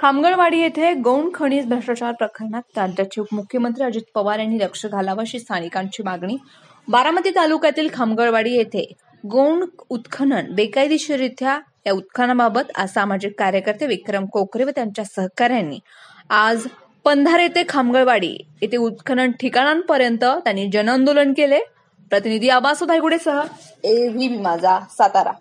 खामगळवाडी येथे गौण खनिज भ्रष्टाचार प्रकरणात राज्याचे उपमुख्यमंत्री अजित पवार यांनी लक्ष घालावं अशी स्थानिकांची मागणी. बारामती तालुक्यातील खामगळवाडी येथे गौण उत्खनन बेकायदेशीररित्या या उत्खननाबाबत आज सामाजिक कार्यकर्ते विक्रम कोकरे व त्यांच्या सहकाऱ्यांनी आज पंधार येथे खामगळवाडी येथे उत्खनन ठिकाणांपर्यंत त्यांनी जनआंदोलन केले. प्रतिनिधी आबासो धायगुडेसह ए व्ही माझा सातारा.